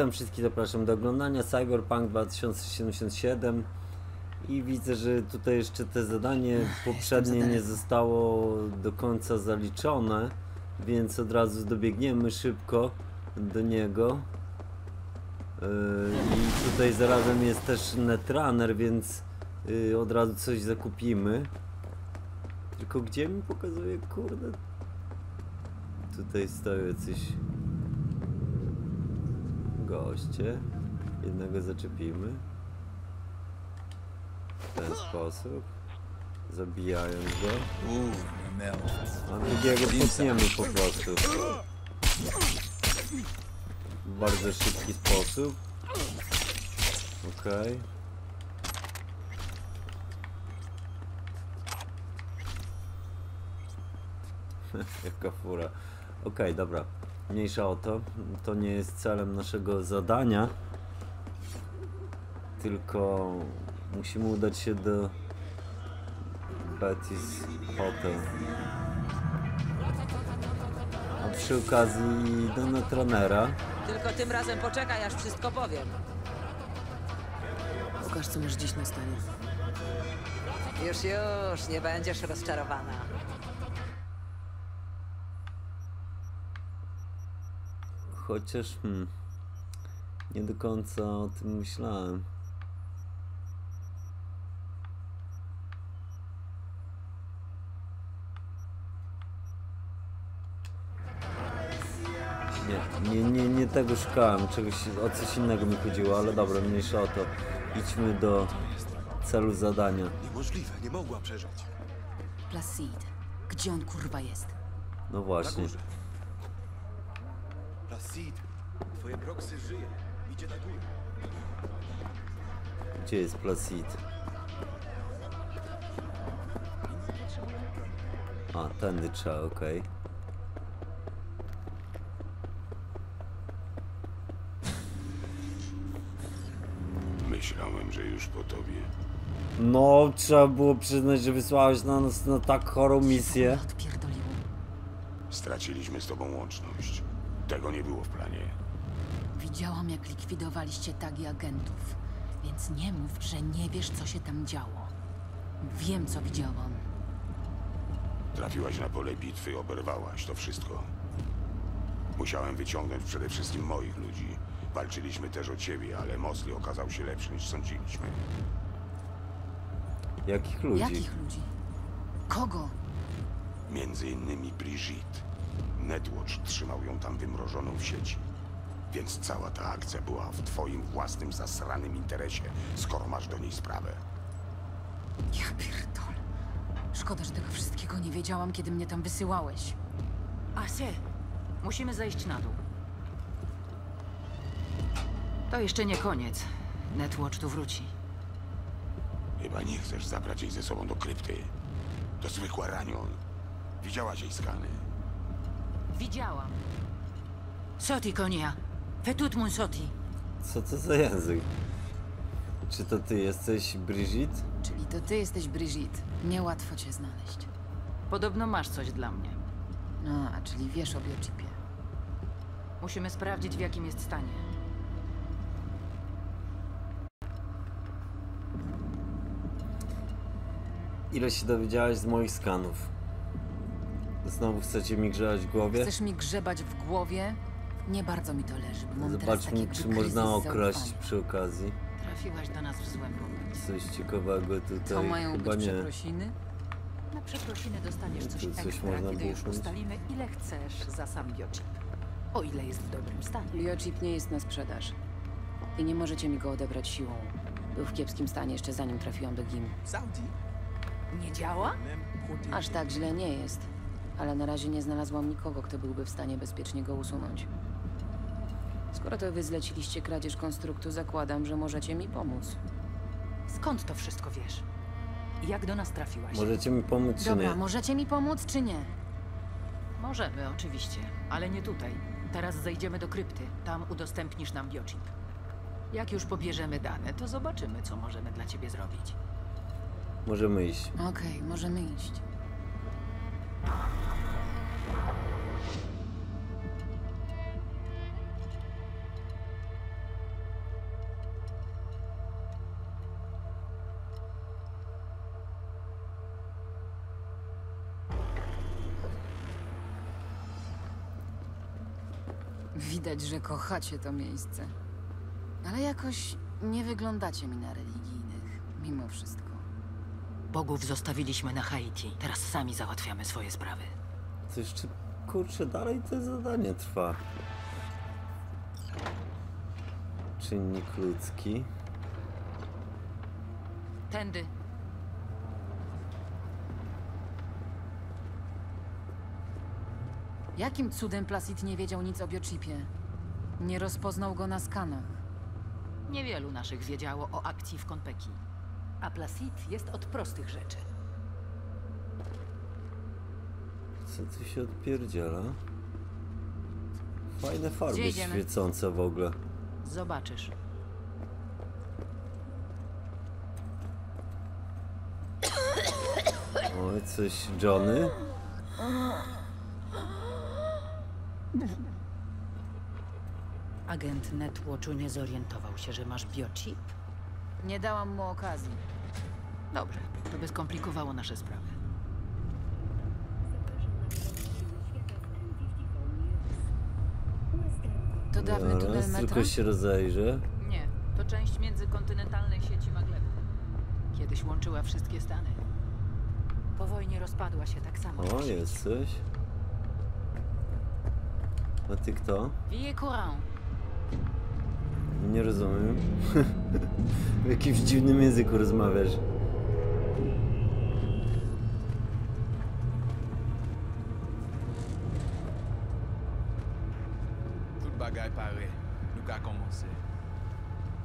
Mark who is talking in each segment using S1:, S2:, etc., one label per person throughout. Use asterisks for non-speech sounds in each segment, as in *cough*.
S1: Witam wszystkich, zapraszam do oglądania Cyberpunk 2077 i widzę, że tutaj jeszcze te zadanie poprzednie nie zostało do końca zaliczone, więc od razu dobiegniemy szybko do niego. Yy, I tutaj zarazem jest też Netrunner, więc yy, od razu coś zakupimy. Tylko gdzie mi pokazuje, kurde? Tutaj stoją jacyś goście. Jednego zaczepimy. W ten sposób. Zabijając go. A drugiego potniemy po prostu. W bardzo szybki sposób. Okej. *laughs* Jaka fura. Okej, dobra. Mniejsza o to. To nie jest celem naszego zadania. Tylko musimy udać się do Betty's Hotel. A przy okazji do Netranera.
S2: Tylko tym razem poczekaj, aż wszystko powiem.
S3: Pokaż, co masz dziś na stanie.
S2: Już, już, nie będziesz rozczarowana.
S1: Chociaż hmm, nie do końca o tym myślałem. Nie, nie, nie, nie tego szukałem, czegoś, o coś innego mi chodziło, ale dobra, mniejsza o to. Idźmy do celu zadania.
S4: Niemożliwe, nie mogła przeżyć.
S3: Placid. Gdzie on kurwa jest?
S1: No
S4: Na
S1: właśnie.
S4: Placid, twoje proksy żyje. Idzie na górę.
S1: Gdzie jest Placid? A, tędy trzeba, okej.
S5: Myślałem, że już po tobie.
S1: No, trzeba było przyznać, że wysłałeś na nas na tak chorą misję.
S5: Straciliśmy z tobą łączność. Tego nie było w planie.
S3: Widziałam, jak likwidowaliście tagi agentów. Więc nie mów, że nie wiesz, co się tam działo. Wiem, co widziałam.
S5: Trafiłaś na pole bitwy, oberwałaś to wszystko. Musiałem wyciągnąć przede wszystkim moich ludzi. Walczyliśmy też o ciebie, ale Mosley okazał się lepszy niż sądziliśmy.
S1: Jakich ludzi?
S3: Jakich ludzi? Kogo?
S5: Między innymi Brigitte. Netwatch trzymał ją tam wymrożoną w sieci. Więc cała ta akcja była w twoim własnym zasranym interesie, skoro masz do niej sprawę.
S3: Ja pierdol. Szkoda, że tego wszystkiego nie wiedziałam, kiedy mnie tam wysyłałeś.
S2: Asie, musimy zejść na dół. To jeszcze nie koniec. Netwatch tu wróci.
S5: Chyba nie chcesz zabrać jej ze sobą do krypty. To zwykła ranion. Widziałaś jej skany.
S2: Widziałam. Soti konia. Fetut mun soti.
S1: Co to za język? Czy to ty jesteś Brigitte?
S3: Czyli to ty jesteś Brigitte. Niełatwo cię znaleźć.
S2: Podobno masz coś dla mnie.
S3: No, a czyli wiesz o biochipie.
S2: Musimy sprawdzić, w jakim jest stanie.
S1: Ile się dowiedziałeś z moich skanów? Znowu chcecie mi grzebać w głowie?
S3: Chcesz mi grzebać w głowie? Nie bardzo mi to leży, bo mam teraz
S1: Zobaczmy, czy można okraść przy okazji.
S2: Trafiłaś do nas w złym momencie.
S1: Coś ciekawego tutaj
S3: To mają
S1: chyba
S3: być
S1: nie.
S3: przeprosiny?
S2: Na przeprosiny dostaniesz coś
S1: coś
S2: ekstra,
S1: można
S2: kiedy już ustalimy, ile chcesz za sam biochip. O ile jest w dobrym stanie.
S3: Biochip nie jest na sprzedaż. I nie możecie mi go odebrać siłą. Był w kiepskim stanie jeszcze zanim trafiłam do GIM.
S4: Saudi?
S2: Nie działa?
S3: Aż tak źle nie jest. Ale na razie nie znalazłam nikogo, kto byłby w stanie bezpiecznie go usunąć. Skoro to wy zleciliście kradzież konstruktu, zakładam, że możecie mi pomóc.
S2: Skąd to wszystko wiesz? I Jak do nas trafiłaś?
S1: Możecie mi pomóc, czy
S3: Dobra,
S1: nie?
S3: możecie mi pomóc, czy nie?
S2: Możemy, oczywiście, ale nie tutaj. Teraz zejdziemy do krypty. Tam udostępnisz nam biochip. Jak już pobierzemy dane, to zobaczymy, co możemy dla ciebie zrobić.
S1: Możemy iść.
S3: Okej, możemy iść. Widać, że kochacie to miejsce. Ale jakoś nie wyglądacie mi na religijnych, mimo wszystko.
S2: Bogów zostawiliśmy na Haiti. Teraz sami załatwiamy swoje sprawy.
S1: To jeszcze, kurczę, dalej to zadanie trwa. Czynnik ludzki.
S2: Tędy.
S3: Jakim cudem Placid nie wiedział nic o biochipie? Nie rozpoznał go na skanach.
S2: Niewielu naszych wiedziało o akcji w Konpeki. A Placid jest od prostych rzeczy.
S1: Co tu się odpierdziela? Fajne farby
S3: Gdzie idziemy?
S1: świecące w ogóle.
S2: Zobaczysz.
S1: Oj, coś Johnny?
S2: Agent Netwatchu nie zorientował się, że masz biochip?
S3: Nie dałam mu okazji.
S2: Dobrze, to by skomplikowało nasze sprawy.
S3: To dawny tunel
S1: Zaraz,
S3: metra?
S1: tylko się rozejrzę.
S2: Nie, to część międzykontynentalnej sieci maglewu. Kiedyś łączyła wszystkie Stany. Po wojnie rozpadła się tak samo. jak
S1: O,
S2: sieć.
S1: jest coś. A ty kto?
S2: Vie courant.
S1: Nie rozumiem. *laughs* w jakimś dziwnym języku rozmawiasz.
S4: Tout.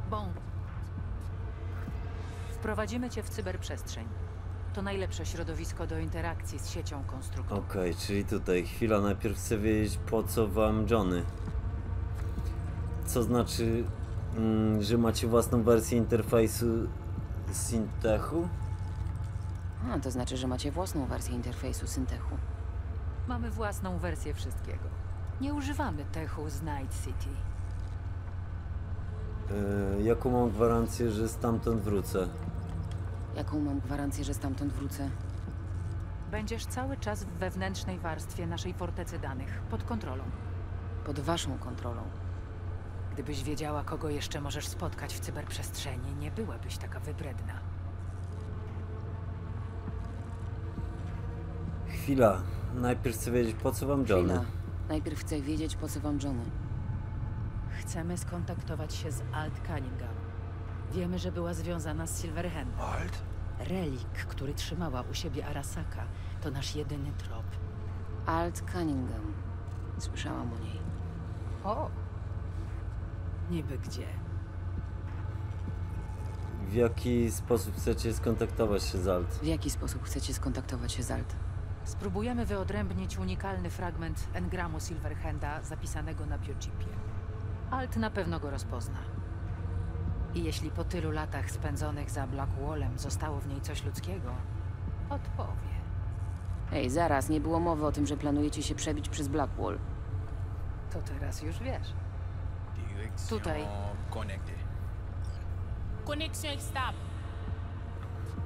S2: Bon. Wprowadzimy cię w cyberprzestrzeń. To najlepsze środowisko do interakcji z siecią konstruktorów.
S1: Okej, czyli tutaj chwila, najpierw chcę wiedzieć po co wam Johnny. Co znaczy, że macie własną wersję interfejsu Syntechu?
S3: A, to znaczy, że macie własną wersję interfejsu Syntechu.
S2: Mamy własną wersję wszystkiego. Nie używamy techu z Night City.
S1: Yy, jaką mam gwarancję, że stamtąd wrócę?
S3: Jaką mam gwarancję, że stamtąd wrócę?
S2: Będziesz cały czas w wewnętrznej warstwie naszej fortecy danych, pod kontrolą.
S3: Pod waszą kontrolą.
S2: Gdybyś wiedziała, kogo jeszcze możesz spotkać w cyberprzestrzeni, nie byłabyś taka wybredna.
S1: Chwila, najpierw chcę wiedzieć po co wam Johnny.
S3: Chwila. Najpierw chcę wiedzieć, po co wam Johnny.
S2: Chcemy skontaktować się z Alt Cunningham. Wiemy, że była związana z Silverhandem.
S4: Alt?
S2: Relik, który trzymała u siebie Arasaka, to nasz jedyny trop.
S3: Alt Cunningham. Słyszałam o niej.
S2: O! Niby gdzie?
S1: W jaki sposób chcecie skontaktować się z Alt?
S3: W jaki sposób chcecie skontaktować się z Alt?
S2: Spróbujemy wyodrębnić unikalny fragment engramu Silverhanda zapisanego na biochipie. Alt na pewno go rozpozna. I jeśli po tylu latach spędzonych za Blackwallem zostało w niej coś ludzkiego, odpowie.
S3: Ej, zaraz, nie było mowy o tym, że planujecie się przebić przez Blackwall.
S2: To teraz już wiesz. Tutaj.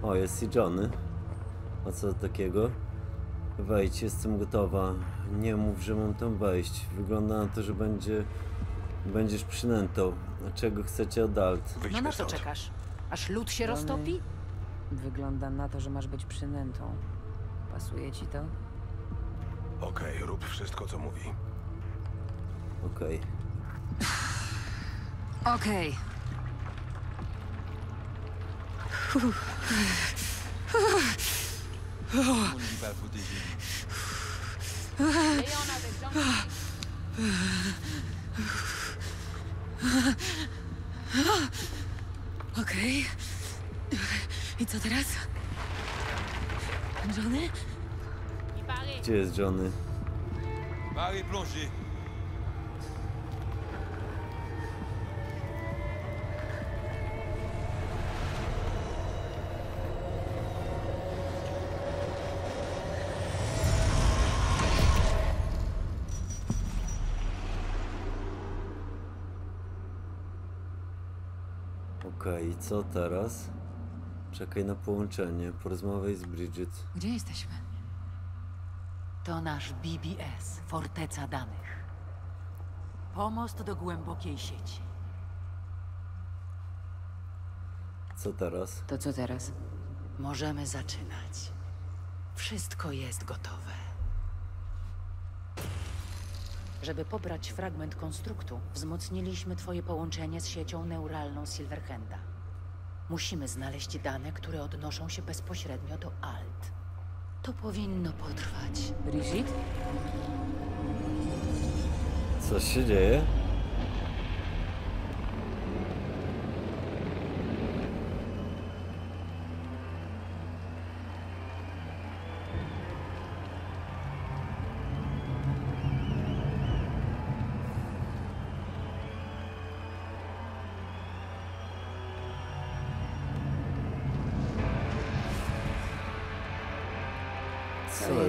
S1: O, jest i Johnny. A co takiego? Wejdź, jestem gotowa. Nie mów, że mam tam wejść. Wygląda na to, że będzie... Będziesz przynętą. A czego chcecie od Alt?
S2: No na co czekasz? Aż lód się
S3: Żony.
S2: roztopi?
S3: Wygląda na to, że masz być przynętą. Pasuje ci to?
S5: Okej, rób wszystko, co mówi.
S1: Okej.
S3: Okej.
S4: Va.
S6: Léon avec.
S3: Okej. I co teraz? Johnny?
S6: Il paraît.
S1: Gdzie jest Johnny?
S4: Barré plongé.
S1: Co teraz? Czekaj na połączenie. Porozmawiaj z Bridget.
S3: Gdzie jesteśmy?
S2: To nasz BBS, forteca danych. Pomost do głębokiej sieci.
S1: Co teraz?
S3: To co teraz?
S2: Możemy zaczynać. Wszystko jest gotowe. Żeby pobrać fragment konstruktu, wzmocniliśmy twoje połączenie z siecią neuralną Silverhanda. Musimy znaleźć dane, które odnoszą się bezpośrednio do Alt. To powinno potrwać.
S3: Brigitte?
S1: Co się dzieje?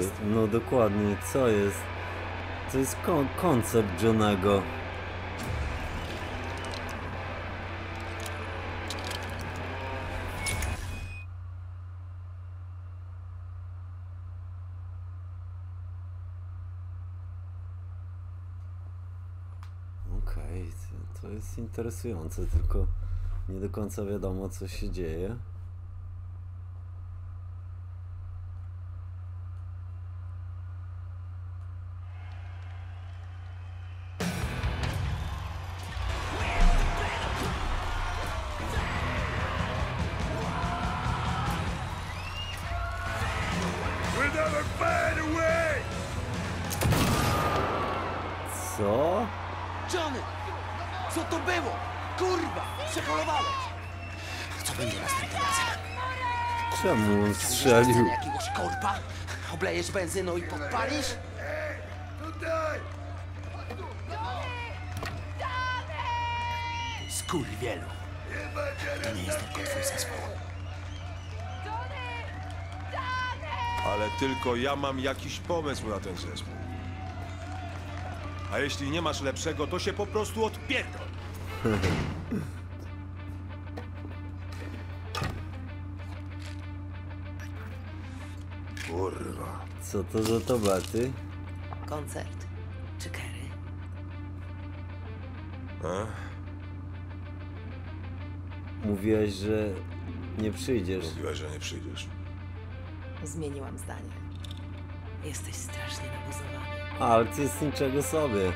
S3: Jest?
S1: No dokładnie, co jest? To jest kon koncept Johnego. Okej, to, to jest interesujące, tylko nie do końca wiadomo co się dzieje.
S7: Benzyną i podpalisz?
S5: Tutaj!
S7: Skurwielu. To nie jest tylko twój zespół.
S4: Ale tylko ja mam jakiś pomysł na ten zespół. A jeśli nie masz lepszego, to się po prostu odpierdol. *laughs*
S5: Kurwa.
S1: Co to za tobaty?
S7: Koncert. Czy Kerry?
S4: A?
S1: Mówiłeś, że nie przyjdziesz.
S4: Mówiłaś, że nie przyjdziesz.
S8: Zmieniłam zdanie. Jesteś strasznie nabuzowany.
S1: Alt jest niczego sobie.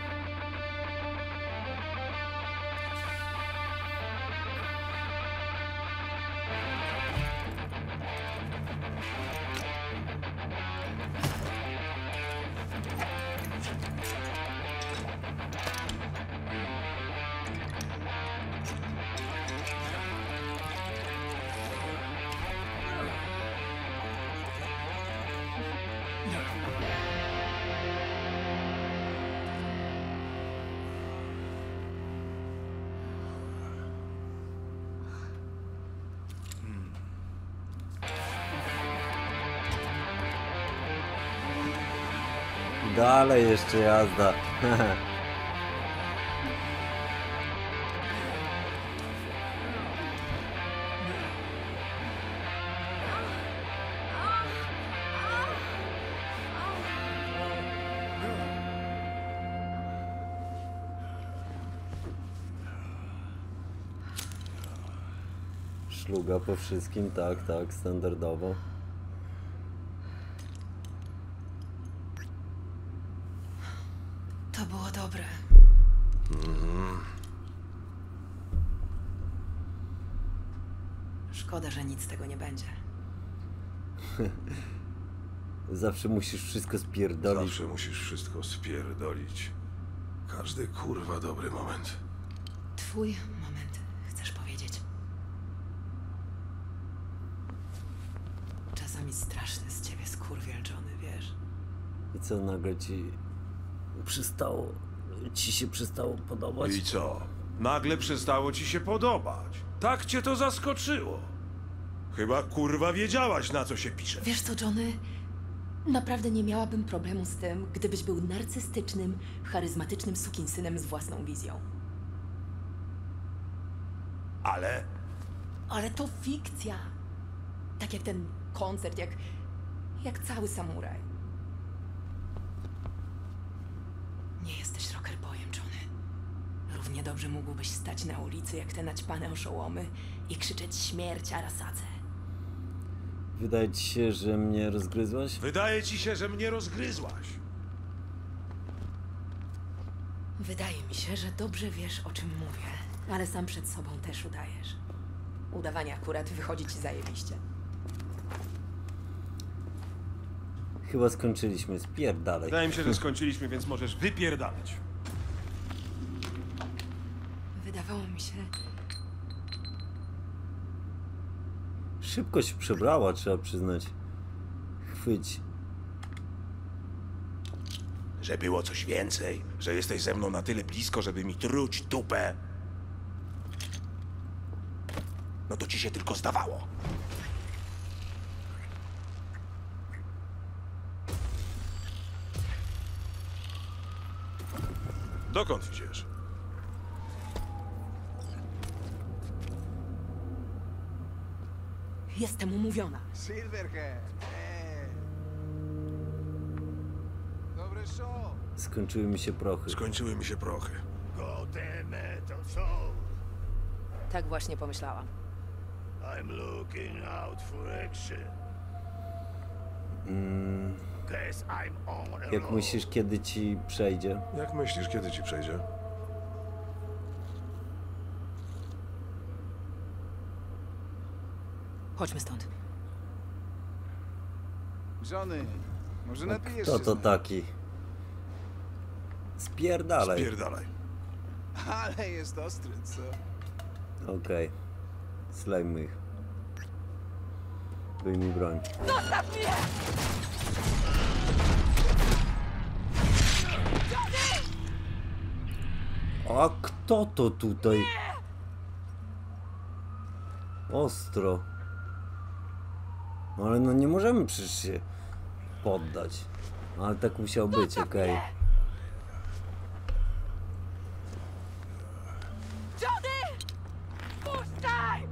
S1: Jeszcze jazda. Szluga po wszystkim, tak, tak, standardowo.
S8: To było dobre. Szkoda, że nic z tego nie będzie. *laughs*
S1: Zawsze musisz wszystko spierdolić.
S5: Zawsze musisz wszystko spierdolić. Każdy kurwa dobry moment.
S8: Twój moment, chcesz powiedzieć? Czasami straszny z ciebie skurwiel, Johnny, wiesz?
S1: I co nagle ci przestało, ci się przestało podobać?
S4: I co? Nagle przestało ci się podobać. Tak cię to zaskoczyło. Chyba kurwa wiedziałaś, na co się pisze.
S8: Wiesz co, Johnny? Naprawdę nie miałabym problemu z tym, gdybyś był narcystycznym, charyzmatycznym sukinsynem z własną wizją.
S4: Ale
S8: Ale to fikcja! Tak jak ten koncert, jak, jak cały samuraj. Nie jesteś rockerboyem, Johnny. dobrze mógłbyś stać na ulicy jak te naćpane oszołomy i krzyczeć śmierć Arasadze.
S1: Wydaje ci się, że mnie rozgryzłaś?
S4: Wydaje ci się, że mnie rozgryzłaś.
S8: Wydaje mi się, że dobrze wiesz, o czym mówię, ale sam przed sobą też udajesz. Udawanie akurat wychodzi ci zajebiście.
S1: Chyba skończyliśmy. Spierdalej.
S4: Wydaje mi się, że skończyliśmy, więc możesz wypierdalać.
S8: Wydawało mi się,
S1: Szybko się przebrała, trzeba przyznać. Chwyć.
S5: Że było coś więcej, że jesteś ze mną na tyle blisko, żeby mi truć dupę. No to ci się tylko zdawało.
S4: Dokąd idziesz?
S8: Jestem umówiona.
S7: Silverhead. Eee. Dobre show.
S1: Skończyły mi się prochy.
S4: Skończyły mi się prochy.
S5: Godeme to są.
S8: Tak właśnie pomyślałam.
S5: I'm looking out for action. Guess I'm on
S1: Jak myślisz, kiedy ci przejdzie?
S4: Jak myślisz, kiedy ci przejdzie?
S8: Chodźmy stąd.
S7: Żony, może napijesz
S1: Kto
S7: się
S1: to taki? Spierdalej.
S4: Spierdalaj.
S7: Ale jest ostry, co?
S1: Okej. Slajmy ich. Wyjmij broń. A kto to tutaj? Ostro. No ale no nie możemy przecież się poddać. No ale tak musiał być, okej.
S6: Johnny! Puszczaj!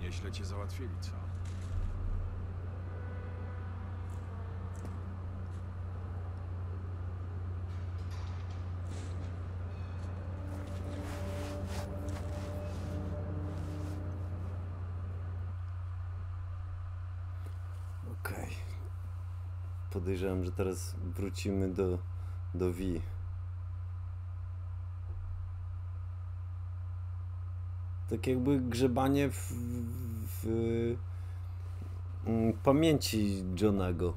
S9: Nieźle cię załatwili, co?
S1: Okej. Podejrzewam, że teraz wrócimy do, do V. Tak jakby grzebanie w, w, mm, pamięci Johnego.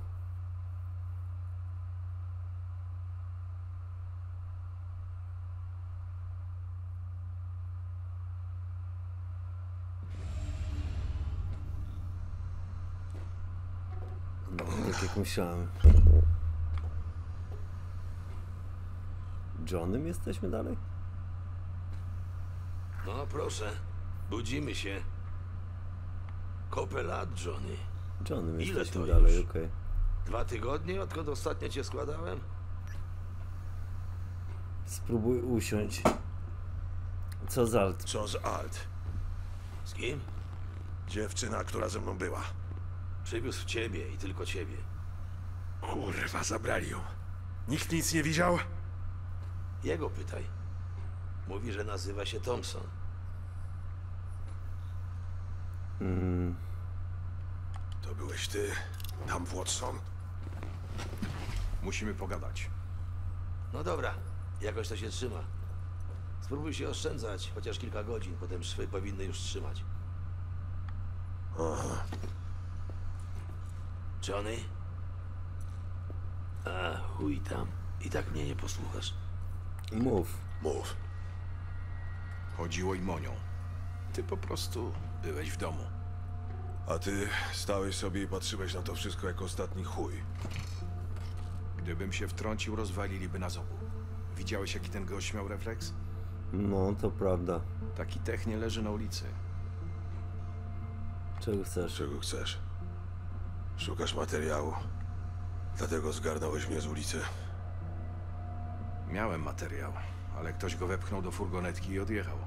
S1: No, tak jak myślałem. Johnem jesteśmy dalej?
S10: No proszę, budzimy się. Kopę lat, Johnny.
S1: Johnem
S10: Ile
S1: jesteśmy
S10: to
S1: dalej,
S10: już?
S1: okej.
S10: Dwa tygodnie, odkąd ostatnio cię składałem?
S1: Spróbuj usiąść. Co za alt?
S5: Co z Alt?
S10: Z kim?
S5: Dziewczyna, która ze mną była.
S10: Przywiózł ciebie i tylko ciebie.
S5: Kurwa, zabrali ją. Nikt nic nie widział?
S10: Jego pytaj. Mówi, że nazywa się Thompson.
S1: Mm,
S5: To byłeś ty, tam Watson.
S9: Musimy pogadać.
S10: No dobra, jakoś to się trzyma. Spróbuj się oszczędzać, chociaż kilka godzin, potem szwy powinny już trzymać. Johnny? A, chuj tam. I tak mnie nie posłuchasz.
S1: mów.
S5: Mów.
S9: Chodziło i monią. Ty po prostu byłeś w domu.
S4: A ty stałeś sobie i patrzyłeś na to wszystko jak ostatni chuj.
S9: Gdybym się wtrącił, rozwaliliby nas obu. Widziałeś, jaki ten gość miał refleks?
S1: No, to prawda.
S9: Taki tech nie leży na ulicy.
S1: Czego chcesz?
S4: Czego chcesz? Szukasz materiału? Dlatego zgarnąłeś mnie z ulicy.
S9: Miałem materiał, ale ktoś go wepchnął do furgonetki i odjechał.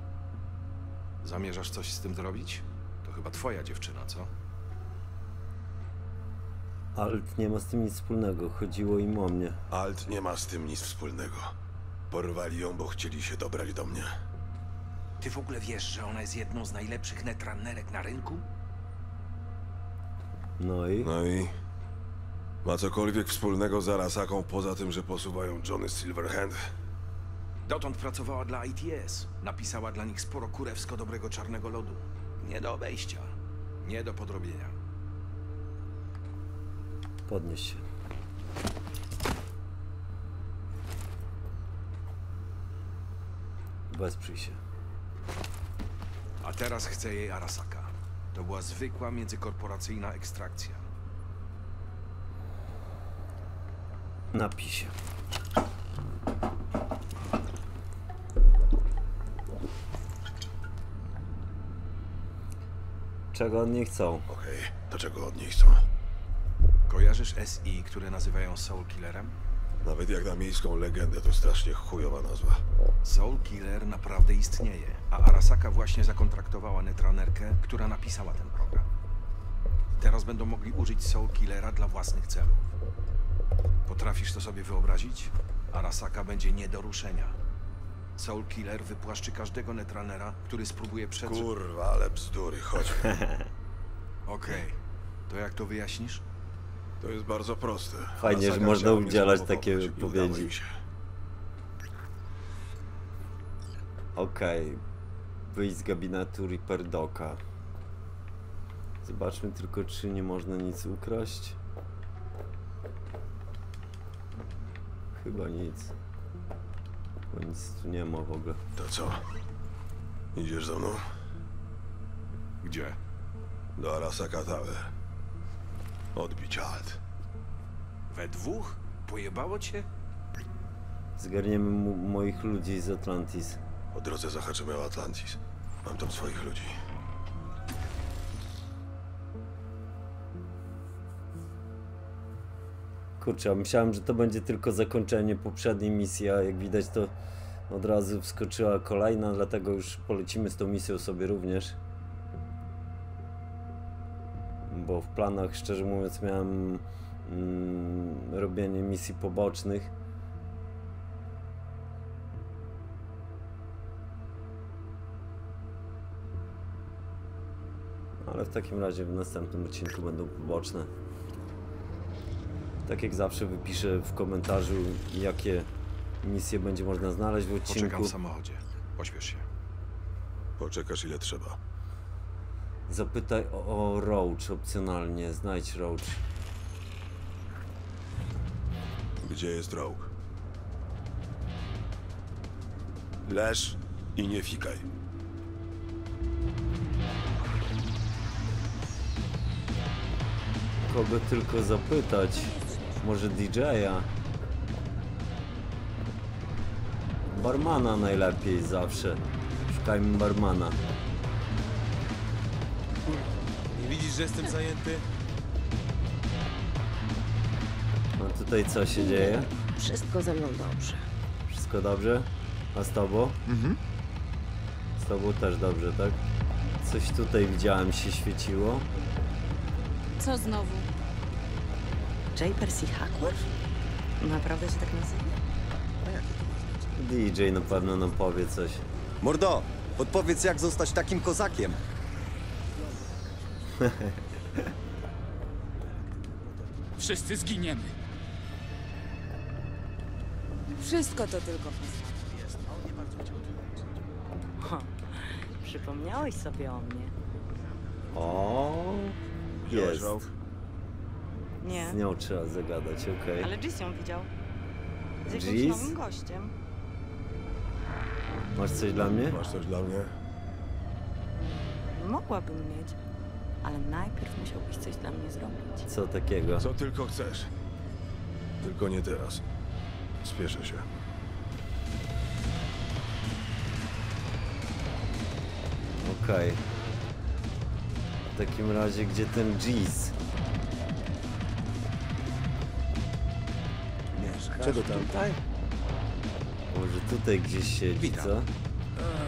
S9: Zamierzasz coś z tym zrobić? To chyba twoja dziewczyna, co?
S1: Alt nie ma z tym nic wspólnego. Chodziło im o mnie.
S4: Alt nie ma z tym nic wspólnego. Porwali ją, bo chcieli się dobrać do mnie.
S9: Ty w ogóle wiesz, że ona jest jedną z najlepszych netrunnerek na rynku?
S1: No i
S4: No i... Ma cokolwiek wspólnego z Arasaką, poza tym, że posuwają Johnny Silverhand?
S9: Dotąd pracowała dla ITS. Napisała dla nich sporo kurewsko dobrego czarnego lodu. Nie do obejścia. Nie do podrobienia.
S1: podnieś się. Wesprzyj się.
S9: A teraz chce jej Arasaka. To była zwykła międzykorporacyjna ekstrakcja.
S1: Napij się. Czego od niej chcą?
S4: Okej, to czego od niej chcą?
S9: Kojarzysz SI, które nazywają Soul Killerem?
S4: Nawet jak na miejską legendę, to strasznie chujowa nazwa.
S9: Soul Killer naprawdę istnieje, a Arasaka właśnie zakontraktowała netranerkę, która napisała ten program. Teraz będą mogli użyć Soul Killera dla własnych celów. Potrafisz to sobie wyobrazić? Arasaka będzie nie do ruszenia. Soul Killer wypłaszczy każdego netranera, który spróbuje przetrzeć...
S4: Kurwa, ale bzdury, chodźmy. *laughs*
S9: Okej, to jak to wyjaśnisz?
S4: To jest bardzo proste.
S1: Fajnie, że
S4: Arasaka
S1: można
S4: chciała mnie
S1: udzielać takie
S4: i udało
S1: wypowiedzi.
S4: im się.
S1: Okej. Wyjść z gabinetu Reaper Doka. Zobaczmy tylko, czy nie można nic ukraść. Chyba nic. Chyba nic tu nie ma w ogóle.
S4: To co? Idziesz za mną?
S9: Gdzie?
S4: Do Arasaka Tower. Odbić alt.
S9: We dwóch? Pojebało cię?
S1: Zgarniemy moich ludzi z Atlantis.
S4: Po drodze zahaczymy o Atlantis. Mam tam swoich ludzi.
S1: Kurczę, myślałem, że to będzie tylko zakończenie poprzedniej misji, a jak widać to od razu wskoczyła kolejna, dlatego już polecimy z tą misją sobie również. Bo w planach, szczerze mówiąc, miałem mm, robienie misji pobocznych. Ale w takim razie w następnym odcinku będą poboczne. Tak jak zawsze wypiszę w komentarzu, jakie misje będzie można znaleźć w odcinku.
S9: Poczekam w samochodzie. Pośpiesz się.
S4: Poczekasz ile trzeba.
S1: Zapytaj o, o Roach opcjonalnie, znajdź Roach.
S4: Gdzie jest Rogue? Leż i nie fikaj.
S1: Kogo tylko zapytać? Może DJ-a? Barmana najlepiej zawsze. Szukajmy barmana.
S11: Nie widzisz, że jestem zajęty?
S1: A tutaj co się dzieje?
S3: Wszystko ze mną dobrze.
S1: Wszystko dobrze? A z tobą?
S11: Mhm.
S1: Z tobą też dobrze, tak? Coś tutaj widziałem się świeciło.
S12: Co znowu?
S13: J. Percy Hackworth? Naprawdę się tak nazywa?
S1: DJ na pewno nam powie coś.
S11: Mordo, podpowiedz jak zostać takim kozakiem. *laughs*
S14: Wszyscy zginiemy.
S12: Wszystko to tylko.
S13: Ho, przypomniałeś sobie o mnie.
S1: O, jest.
S13: Nie,
S1: Z nią trzeba zagadać, okej.
S13: ale Gis ją widział. Z jakimś
S1: Gis?
S13: nowym gościem.
S1: Masz coś dla mnie?
S4: Masz coś dla mnie?
S13: Mogłabym mieć, ale najpierw musiałbyś coś dla mnie zrobić.
S1: Co takiego?
S4: Co tylko chcesz. Tylko nie teraz. Spieszę się.
S1: Okej. W takim razie, gdzie ten Jeez?
S11: Czego tam?
S9: Tutaj?
S1: Może tutaj gdzieś siedzi, co?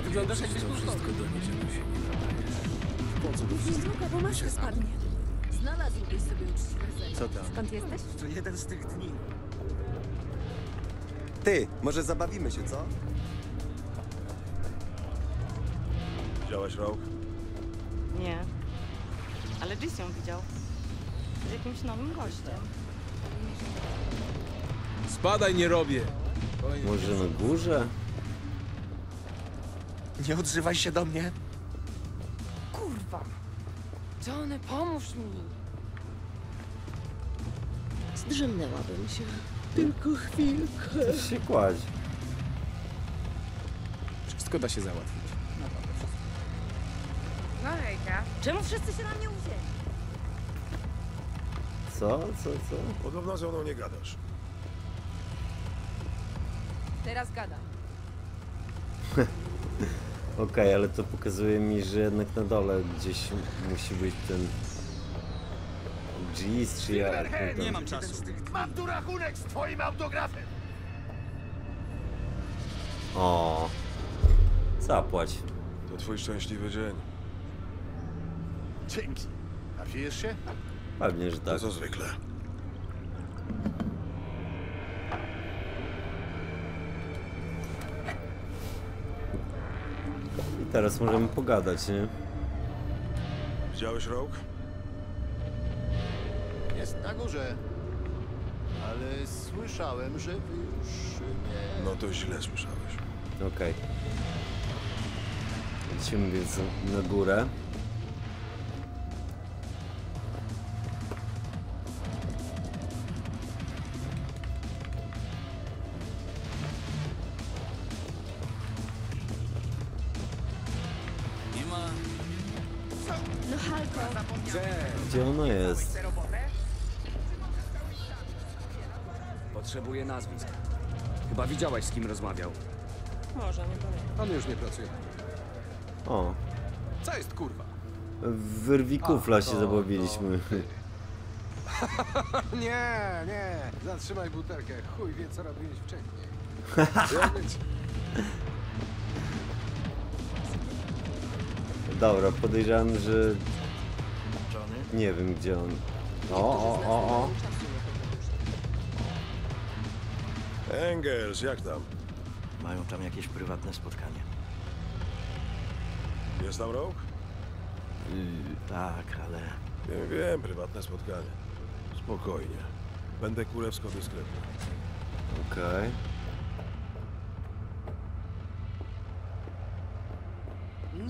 S9: Wyglądasz jakbyś był
S15: Wszystko do niczego się nie nadajesz. Po co to wszystko?
S3: druga, spadnie. Znalazłbyś sobie uczciwe zajęcie.
S11: Co tam?
S3: Skąd jesteś?
S9: To jeden z tych dni.
S11: Ty, może zabawimy się, co?
S4: Widziałaś rok?
S13: Nie. Ale Jis ją widział. Z jakimś nowym gościem.
S15: Spadaj, nie robię!
S1: Może na górze?
S9: Nie odzywaj się do mnie.
S16: Kurwa! Johnny, pomóż mi!
S3: Zdrzemnęłabym się. Tylko chwilkę.
S1: się kładź.
S15: Wszystko da się załatwić.
S3: No hejka. Czemu wszyscy się na mnie uwzięli?
S1: Co? Co? Co?
S4: Podobno ze mną nie gadasz.
S3: Teraz gadam. *laughs*
S1: Okej, ale to pokazuje mi, że jednak na dole gdzieś musi być ten... Jeez, czy ja...
S9: Nie mam czasu. Mam tu rachunek z twoim autografem.
S1: O, Zapłać.
S4: To twój szczęśliwy dzień.
S9: Dzięki. Napijesz się?
S1: Pewnie, że
S4: To
S1: tak.
S4: co zwykle.
S1: Teraz możemy pogadać, nie?
S4: Widziałeś rok?
S17: Jest na górze. Ale słyszałem, że wy już nie...
S4: No to źle słyszałeś.
S1: Okej. Lecimy więc na górę.
S3: No Halko.
S1: Gdzie ono jest?
S7: Potrzebuję nazwisk. Chyba widziałaś, z kim rozmawiał.
S13: Może, nie pamiętam.
S15: On już nie pracuje.
S1: O,
S15: Co jest kurwa?
S1: w wyrwi kufla
S15: A,
S1: się
S15: to-
S1: zabawiliśmy. *laughs*
S15: nie, nie. Zatrzymaj butelkę. Chuj wie, co robiłeś wcześniej. *laughs* Ja.
S1: Dobra, podejrzewam, że... Nie wiem, gdzie on... O, o, o, o.
S4: Engels, jak tam?
S7: Mają tam jakieś prywatne spotkanie.
S4: Jest tam rok?
S7: tak, ale...
S4: Wiem, wiem, prywatne spotkanie. Spokojnie. Będę kurewsko dyskretny.
S1: Okej.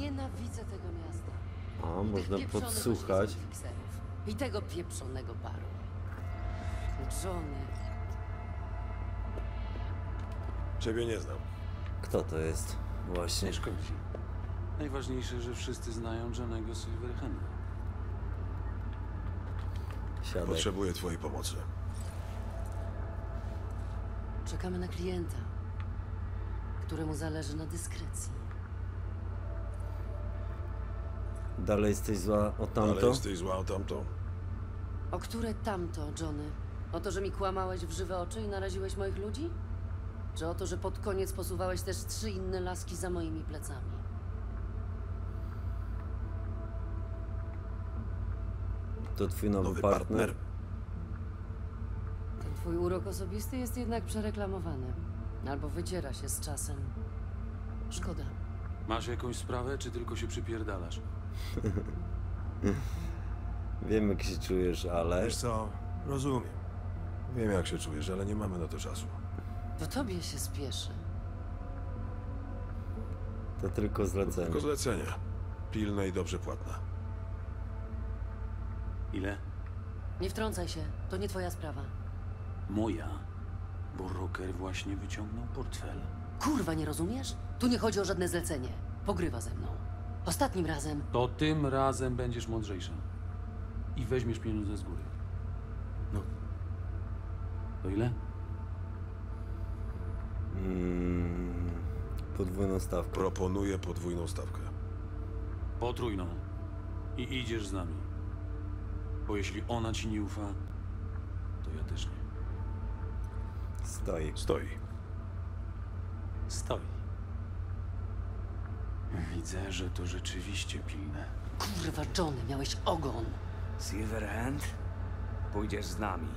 S16: Nienawidzę tego miasta.
S1: A,
S16: Tych
S1: można
S16: pieprzonych
S1: podsłuchać.
S16: fikserów. I tego pieprzonego baru. Johnny.
S4: Ciebie nie znam.
S1: Kto to jest? Właśnie.
S18: Nie szkodzi. Najważniejsze, że wszyscy znają Johnego Silverhanda.
S1: Siadaj.
S4: Potrzebuję twojej pomocy.
S16: Czekamy na klienta, któremu zależy na dyskrecji.
S1: Dalej jesteś zła o
S4: Ale
S1: tamto?
S4: jesteś zła o tamto?
S16: O które tamto, Johnny? O to, że mi kłamałeś w żywe oczy i naraziłeś moich ludzi? Czy o to, że pod koniec posuwałeś też trzy inne laski za moimi plecami?
S1: To twój nowy,
S4: Nowy
S1: partner?
S4: partner?
S16: Ten twój urok osobisty jest jednak przereklamowany. Albo wyciera się z czasem. Szkoda.
S18: Masz jakąś sprawę, czy tylko się przypierdalasz? *laughs*
S1: Wiem jak się czujesz, ale...
S4: Wiesz co? Rozumiem. Wiem jak się czujesz, ale nie mamy na to czasu.
S16: To tobie się spieszy.
S1: To tylko zlecenie.
S4: Tylko zlecenie. Pilne i dobrze płatne.
S18: Ile?
S16: Nie wtrącaj się, to nie twoja sprawa.
S18: Moja. Bo Rocker właśnie wyciągnął portfel.
S16: Kurwa, nie rozumiesz? Tu nie chodzi o żadne zlecenie. Pogrywa ze mną. Ostatnim razem
S18: To tym razem będziesz mądrzejsza. I weźmiesz pieniądze z góry.
S4: No.
S18: To ile?
S1: Mm, podwójną stawkę.
S4: Proponuję podwójną stawkę.
S18: Potrójną. I idziesz z nami. Bo jeśli ona ci nie ufa, to ja też nie.
S1: Stoi.
S4: Stoi.
S18: Stoi. Widzę, że to rzeczywiście pilne.
S16: Kurwa, Johnny, miałeś ogon.
S19: Silverhand? Pójdziesz z nami.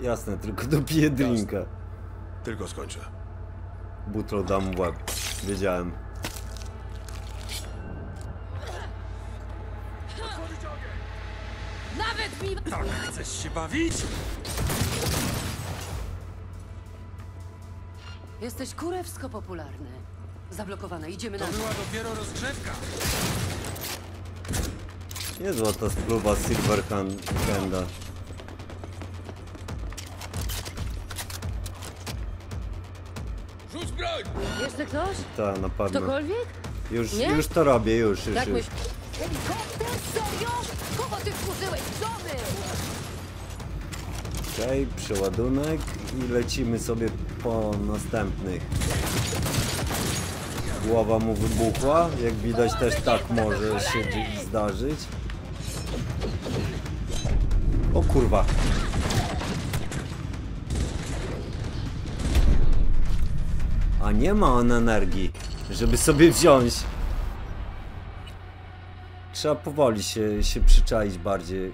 S1: Jasne, tylko dopiję drinka.
S4: Tylko skończę.
S1: Butro dam łeb. Wiedziałem.
S6: Nawet mi...
S19: Tak, chcesz się bawić?
S16: Jesteś kurewsko popularny. Zablokowane, idziemy na...
S19: To była dopiero rozgrzewka.
S1: Niezła ta spluwa Silverhanda.
S6: Rzuć broń!
S3: Jeszcze ktoś?
S1: Ta, na pewno.
S3: Ktokolwiek?
S1: Już,
S3: Nie?
S1: już to robię, już, już,
S3: Tak
S1: już.
S3: myśl... Helikopter? Serio? Kogo ty wkurzyłeś? Johnny!
S1: Okej, przeładunek i lecimy sobie po następnych. Głowa mu wybuchła, jak widać też tak może się zdarzyć. O kurwa. A nie ma on energii, żeby sobie wziąć. Trzeba powoli się, się przyczaić bardziej.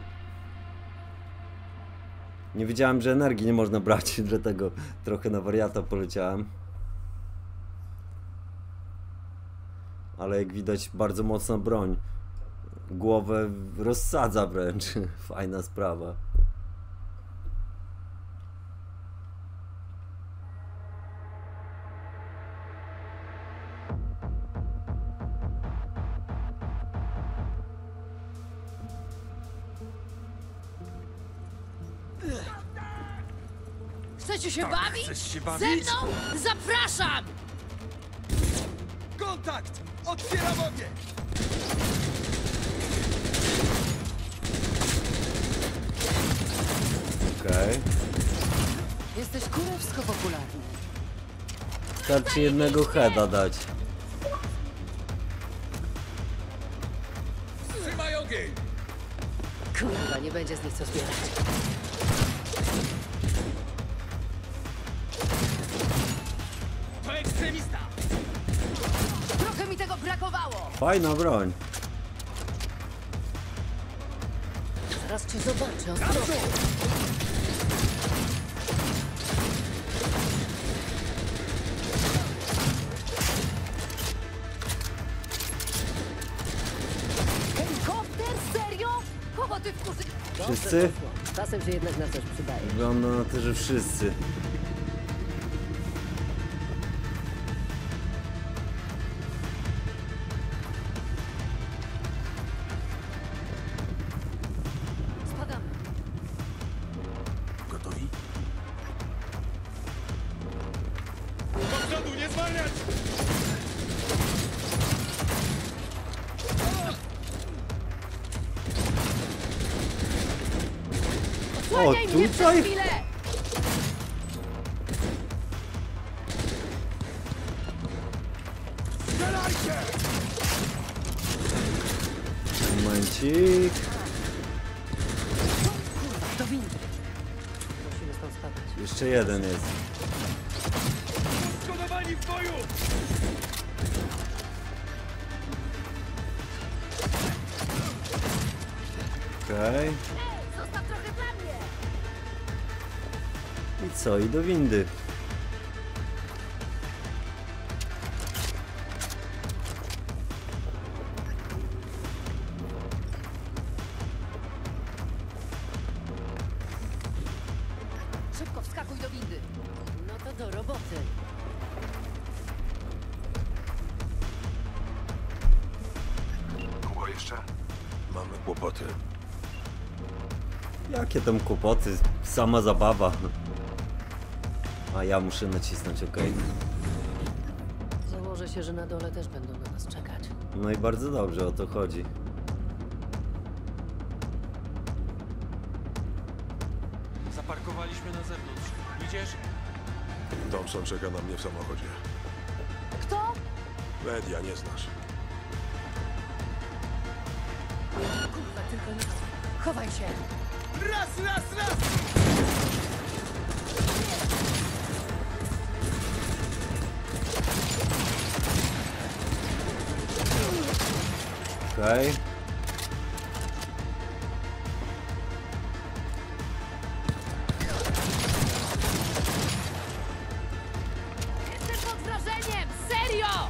S1: Nie wiedziałem, że energii nie można brać, *laughs* dlatego trochę na wariata poleciałem. Ale jak widać, bardzo mocna broń. Głowę rozsadza wręcz. *laughs* Fajna sprawa.
S16: Chcecie się
S19: Tak,
S16: bawić?
S19: chcesz się
S16: Ze
S19: bawić?
S16: mną? Zapraszam!
S7: Kontakt! Otwieram ogień!
S1: Okej.
S16: Jesteś kurewsko popularny.
S1: Starczy jednego heada dać.
S6: Trzymaj ogień!
S16: Kurwa, nie będzie z nich co zbierać.
S1: Fajna broń.
S16: Zaraz cię zobaczę, ostrożnie.
S3: Helikopter? Serio? Kogo ty wkurzy...
S1: Wszyscy?
S3: Czasem się jednak na coś przydaje.
S1: Wygląda na to, że wszyscy.
S6: Do
S16: windy. Szybko wskakuj do windy. No to do roboty.
S9: Długo jeszcze?
S4: Mamy kłopoty.
S1: Jakie tam kłopoty? Sama zabawa. A ja muszę nacisnąć OK.
S16: Założę się, że na dole też będą na nas czekać.
S1: No i bardzo dobrze o to chodzi.
S18: Zaparkowaliśmy na zewnątrz. Idziesz?
S4: Thompson czeka na mnie w samochodzie.
S3: Kto?
S4: Media nie znasz.
S16: Kurwa, tylko nie. Chowaj się!
S7: Raz, raz, raz!
S1: Okej.
S16: Jestem pod wrażeniem! Serio!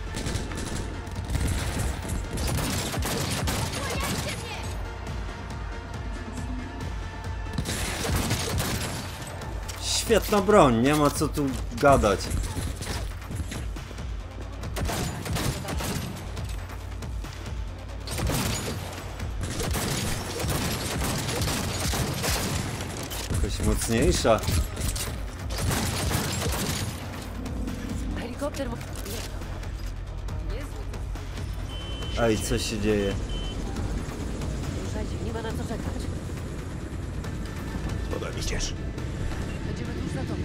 S16: Mnie!
S1: Świetna broń, nie ma co tu gadać. Mocniejsza.
S16: Helikopter...
S1: Ej, co się dzieje?
S16: ruszajcie, nie ma na co czekać.
S4: Podaj mi
S5: Idziesz.
S16: Będziemy tuż za tobą.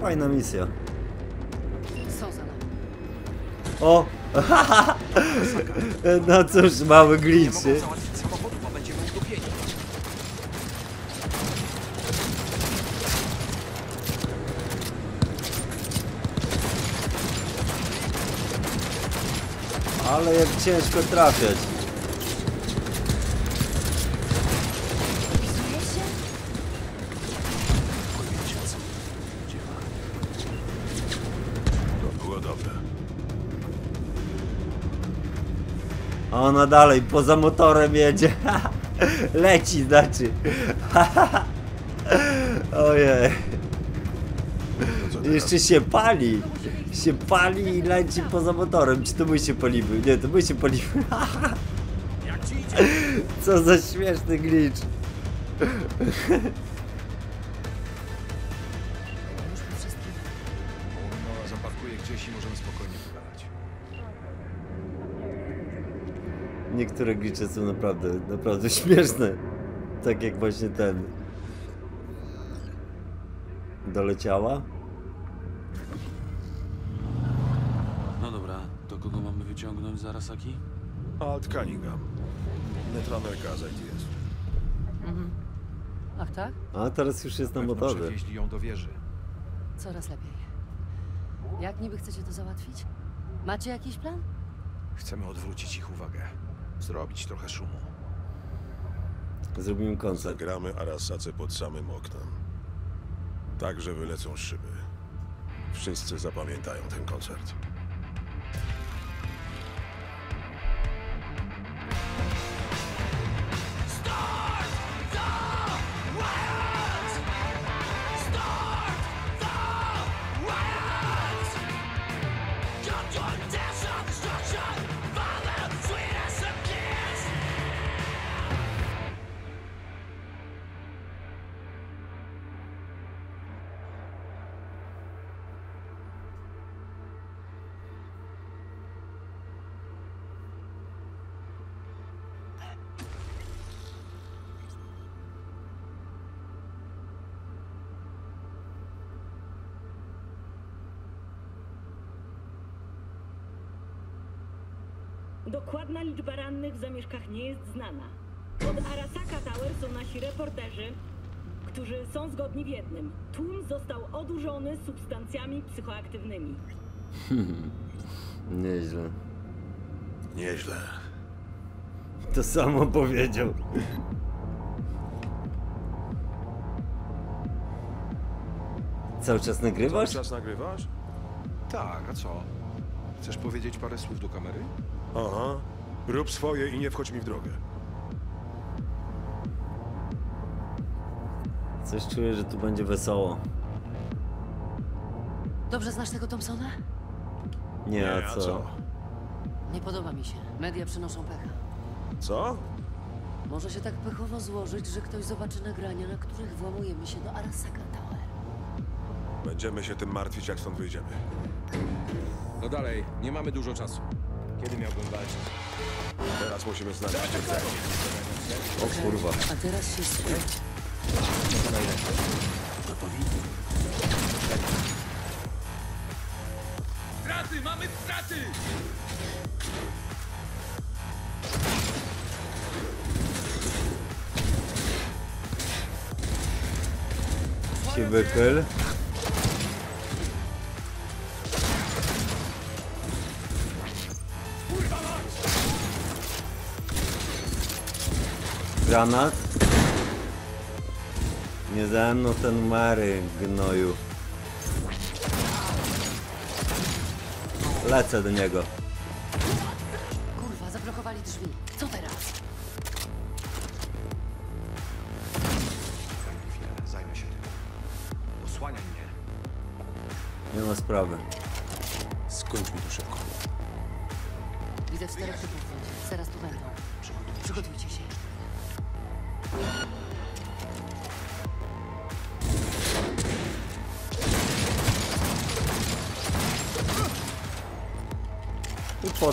S1: Fajna misja. O! *laughs* No cóż, mały gliczy. Ale jak ciężko trafiać. Ona dalej, poza motorem jedzie. *laughs* Leci, znaczy. *laughs* Ojej. Jeszcze się pali. Się pali i leci poza motorem. Czy to my się palimy? Nie, to my się palimy. *laughs* Co za śmieszny glitch. Niektóre glitche są naprawdę, naprawdę śmieszne. Tak jak właśnie ten. Doleciała?
S18: No dobra, to kogo mamy wyciągnąć z Arasaki?
S4: Alt Cunningham. Netranerka z ITS.
S16: Mhm. Ach tak?
S1: A teraz już jest na
S9: Pewno
S1: motorze.
S9: Przewieźli ją do wieży.
S16: Coraz lepiej. Jak niby chcecie to załatwić? Macie jakiś plan?
S9: Chcemy odwrócić ich uwagę. Zrobić trochę szumu.
S1: Zrobimy koncert.
S4: Zagramy Arasace pod samym oknem. Tak, że wylecą szyby. Wszyscy zapamiętają ten koncert.
S20: Dokładna liczba rannych w zamieszkach nie jest znana. Pod Arasaka Tower są nasi reporterzy, którzy są zgodni w jednym. Tłum został odurzony substancjami psychoaktywnymi.
S1: Nieźle.
S4: Nieźle.
S1: To samo powiedział. Cały czas nagrywasz?
S4: Cały czas nagrywasz?
S9: Tak, a co? Chcesz powiedzieć parę słów do kamery?
S4: Aha. Rób swoje i nie wchodź mi w drogę.
S1: Coś czuję, że tu będzie wesoło.
S16: Dobrze znasz tego Thompsona?
S1: Nie, a co?
S16: Nie podoba mi się. Media przynoszą pecha.
S4: Co?
S16: Może się tak pechowo złożyć, że ktoś zobaczy nagrania, na których włamujemy się do Arasaka Tower.
S4: Będziemy się tym martwić, jak stąd wyjdziemy.
S6: No dalej, nie mamy dużo czasu. Kiedy miałbym walczyć?
S4: Teraz musimy znaleźć cię.
S1: O kurwa.
S16: A teraz się skup.
S6: Straty, mamy straty!
S1: się wychyl. Granat. Nie ze mną ten Mary, gnoju. Lecę do niego.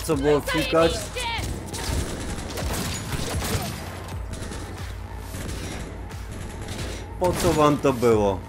S16: Co
S1: było fikać? Po co wam to było?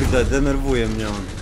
S1: Kurde, denerwuje mnie on.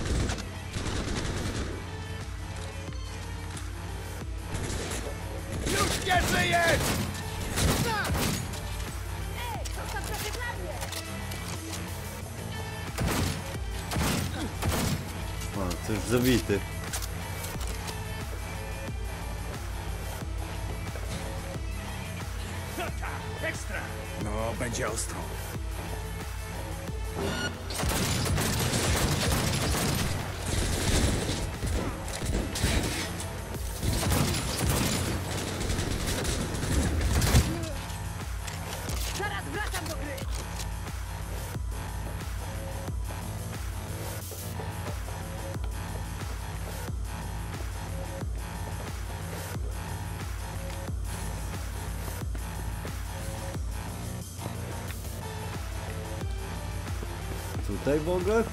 S1: Tutaj ogóle?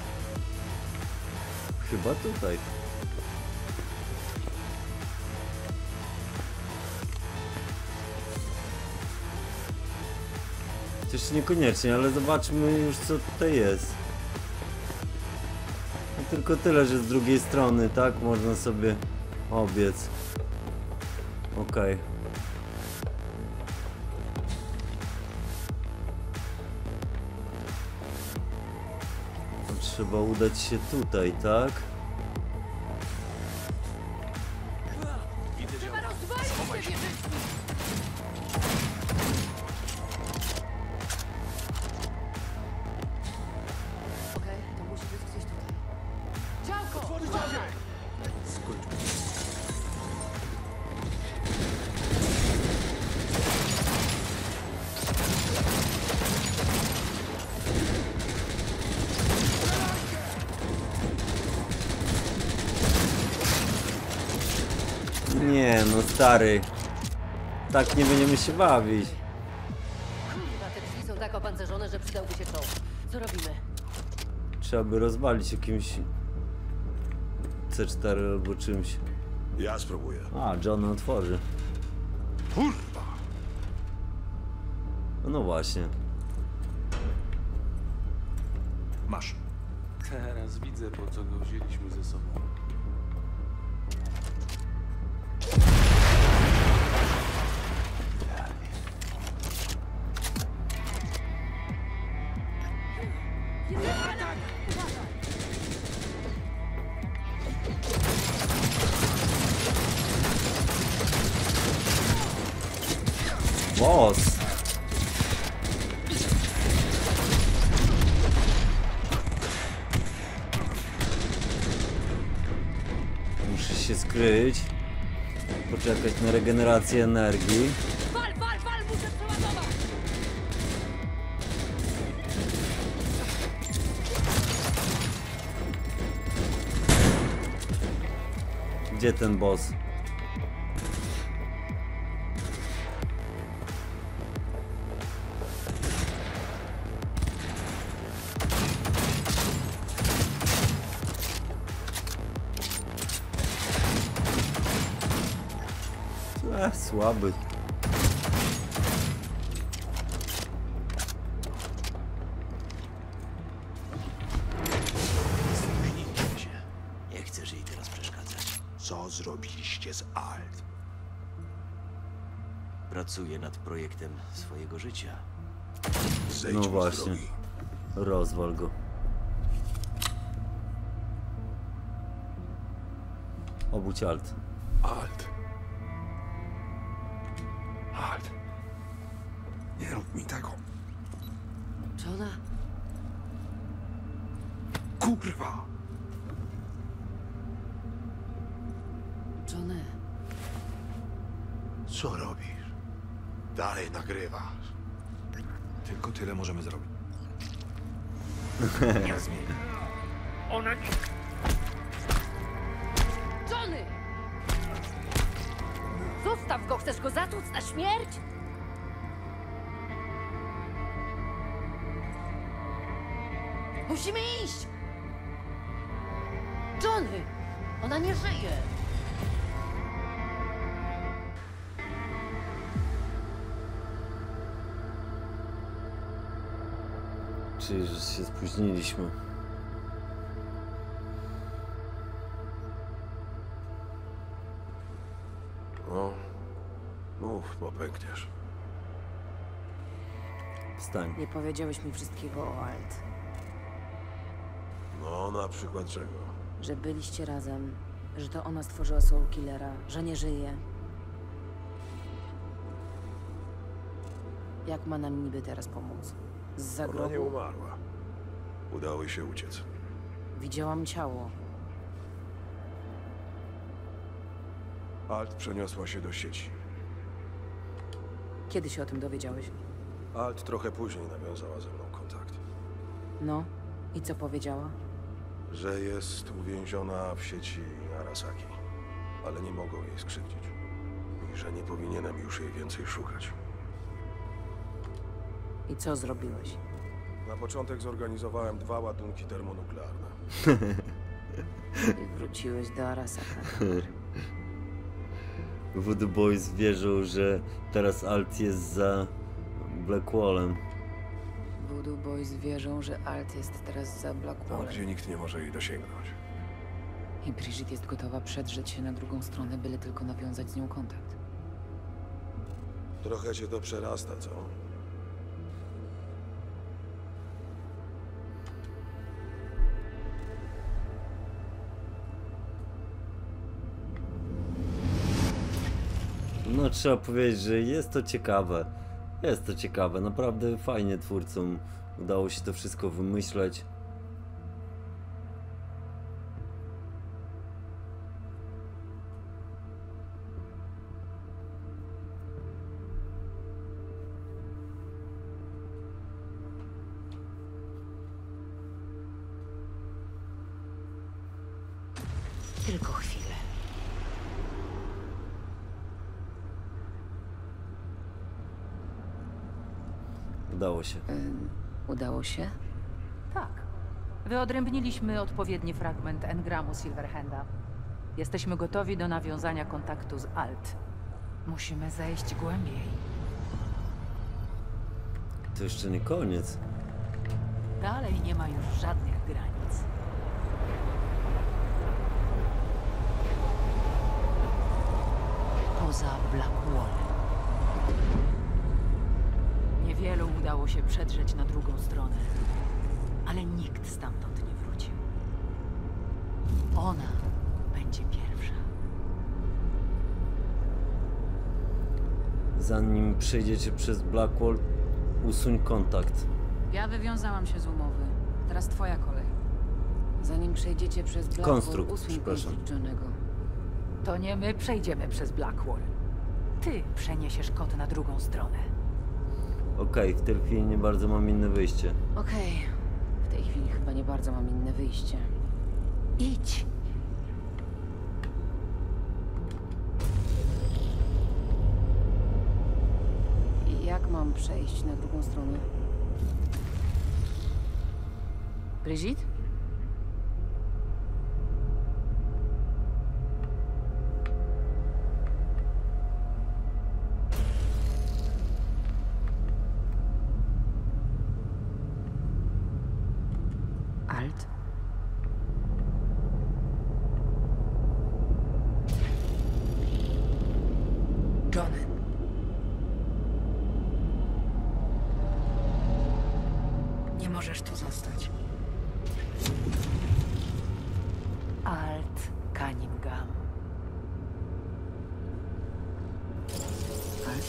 S1: Chyba tutaj. Chociaż niekoniecznie, ale zobaczmy już co tutaj jest. No tylko tyle, że z drugiej strony, tak? Można sobie obiec. Okej. To Trzeba udać się tutaj, tak? Stary. Tak nie będziemy się bawić.
S16: Kurwa, te drzwi są tak opancerzone, że przydałby się czołg. Co robimy?
S1: Trzeba by rozwalić jakimś C4 albo czymś.
S5: Ja spróbuję.
S1: A, John otworzy.
S5: Kurwa!
S1: No właśnie. Na regenerację energii.
S12: Wal, wal, wal, muszę przeładować!
S1: Gdzie ten boss? Ech, słaby.
S7: Spóźniliśmy się. Nie chcesz jej teraz przeszkadzać.
S5: Co zrobiliście z Alt?
S7: Pracuję nad projektem swojego życia.
S1: No właśnie. Rozwal go. Obudź. Alt. Się spóźniliśmy.
S4: No, mów, bo pękniesz.
S1: Wstań.
S3: Nie powiedziałeś mi wszystkiego o Alt.
S4: No, na przykład czego?
S3: Że byliście razem, że to ona stworzyła Soul Killera, że nie żyje. Jak ma nam niby teraz pomóc? Z
S4: Ona nie
S3: zagrobu?
S4: umarła. Udało jej się uciec.
S3: Widziałam ciało.
S4: Alt przeniosła się do sieci.
S3: Kiedy się o tym dowiedziałeś?
S4: Alt trochę później nawiązała ze mną kontakt.
S3: No, i co powiedziała?
S4: Że jest uwięziona w sieci Arasaki, ale nie mogą jej skrzywdzić. I że nie powinienem już jej więcej szukać.
S3: I co zrobiłeś?
S4: Na początek zorganizowałem dwa ładunki termonuklearne.
S3: I wróciłeś do Arasaka. *laughs*
S1: Voodoo Boys wierzą, że teraz alt jest za Blackwallem.
S3: Voodoo Boys wierzą, że Alt jest teraz za
S4: Tam,
S3: Blackwallem.
S4: gdzie nikt nie może jej dosięgnąć.
S3: I Brigitte jest gotowa przedrzeć się na drugą stronę, byle tylko nawiązać z nią kontakt.
S4: Trochę cię to przerasta, co?
S1: Trzeba powiedzieć, że jest to ciekawe. Jest to ciekawe, naprawdę fajnie twórcom udało się to wszystko wymyśleć.
S2: Wyodrębniliśmy odpowiedni fragment engramu Silverhanda. Jesteśmy gotowi do nawiązania kontaktu z Alt. Musimy zejść głębiej.
S1: To jeszcze nie koniec.
S2: Dalej nie ma już żadnych granic. Poza Blackwallem. Niewielu udało się przedrzeć na drugą stronę, ale nikt stamtąd nie wrócił. Ona będzie pierwsza.
S1: Zanim przejdziecie przez Blackwall, usuń kontakt.
S2: Ja wywiązałam się z umowy. Teraz twoja kolej.
S3: Zanim przejdziecie przez Blackwall,
S1: Konstrukt,
S3: usuń
S1: przepraszam.
S3: konstrukt Johnego.
S2: To nie my przejdziemy przez Blackwall. Ty przeniesiesz kot na drugą stronę.
S1: Okej, w tej chwili nie bardzo mam inne wyjście.
S3: Okej. Chwili chyba nie bardzo mam inne wyjście.
S2: Idź.
S3: I jak mam przejść na drugą stronę? Brigitte? Alt?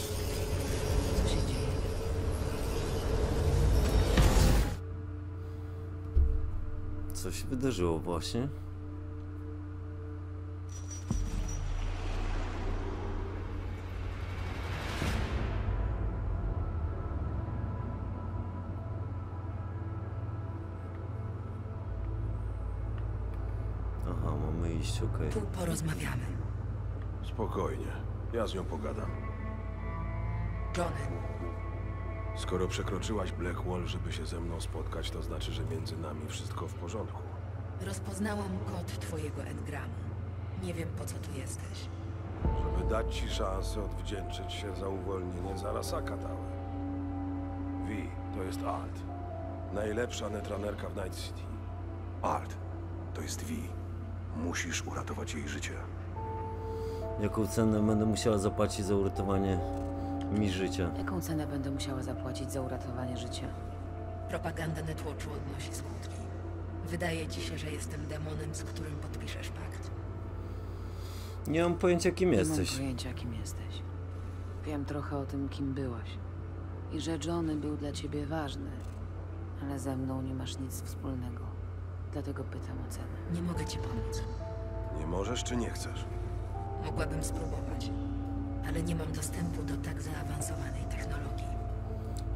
S3: Co się dzieje?
S1: Co się wydarzyło właśnie? Aha, mamy iść, okej.
S8: Tu porozmawiamy.
S4: Spokojnie. Ja z nią pogadam. Skoro przekroczyłaś Blackwall, żeby się ze mną spotkać, to znaczy, że między nami wszystko w porządku.
S8: rozpoznałam kod twojego engramu. Nie wiem, po co tu jesteś.
S4: Żeby dać ci szansę odwdzięczyć się za uwolnienie z Arasaka Tower. Vi, to jest Alt. Najlepsza netranerka w Night City. Alt, to jest Vi. Musisz uratować jej życie.
S1: Jaką cenę będę musiała zapłacić za uratowanie mi życia?
S3: Jaką cenę będę musiała zapłacić za uratowanie życia?
S8: Propaganda Netwatchu odnosi skutki. Wydaje ci się, że jestem demonem, z którym podpiszesz pakt.
S1: Nie mam pojęcia kim
S3: Nie
S1: jesteś.
S3: mam pojęcia, kim jesteś. Wiem trochę o tym, kim byłaś. I że Johnny był dla ciebie ważny. Ale ze mną nie masz nic wspólnego. Dlatego pytam o cenę.
S8: Nie mogę ci pomóc.
S4: Nie możesz czy nie chcesz?
S8: Mogłabym spróbować, ale nie mam dostępu do tak zaawansowanej technologii.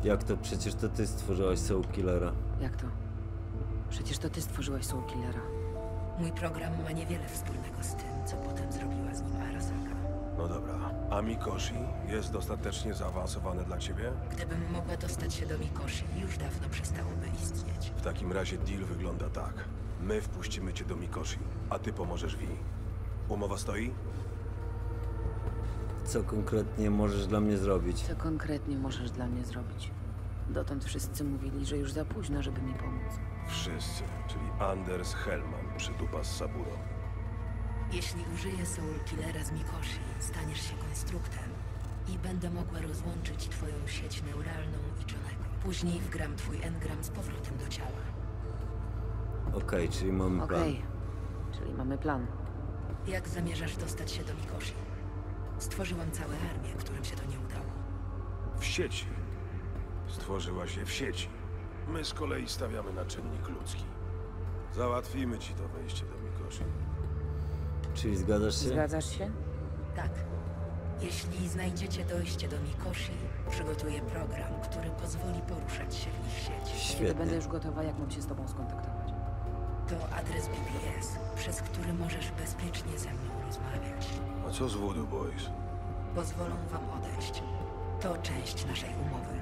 S1: Jak to? Przecież to ty stworzyłaś Soul Killera.
S3: Jak to? Przecież to ty stworzyłaś Soul Killera.
S8: Mój program ma niewiele wspólnego z tym, co potem zrobiła z nim Arasaka.
S4: No dobra. A Mikoshi jest dostatecznie zaawansowany dla ciebie?
S8: Gdybym mogła dostać się do Mikoshi, już dawno przestałoby istnieć.
S4: W takim razie deal wygląda tak. My wpuścimy cię do Mikoshi, a ty pomożesz Vi. Umowa stoi?
S1: Co konkretnie możesz dla mnie zrobić?
S3: Co konkretnie możesz dla mnie zrobić? Dotąd wszyscy mówili, że już za późno, żeby mi pomóc.
S4: Wszyscy, czyli Anders Hellman, przydupa z Saburo.
S8: Jeśli użyję Soul Killera z Mikoshi, staniesz się konstruktem i będę mogła rozłączyć twoją sieć neuralną i Johnego. Później wgram twój engram z powrotem do ciała.
S1: Okej, czyli mamy plan.
S3: Okej. Czyli mamy plan.
S8: Jak zamierzasz dostać się do Mikoshi? Stworzyłam całe armię, którym się to nie udało.
S4: W sieci. Stworzyła się w sieci. My z kolei stawiamy na czynnik ludzki. Załatwimy ci to wejście do Mikoshi.
S1: Czyli zgadzasz się?
S3: Zgadzasz się?
S8: Tak. Jeśli znajdziecie dojście do Mikoshi, przygotuję program, który pozwoli poruszać się w ich sieci.
S3: Kiedy będę już gotowa, jak mam się z tobą skontaktować?
S8: To adres BPS, przez który możesz bezpiecznie ze mną rozmawiać.
S4: A co z Voodoo Boys?
S8: Pozwolą wam odejść. To część naszej umowy.